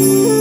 Ooh.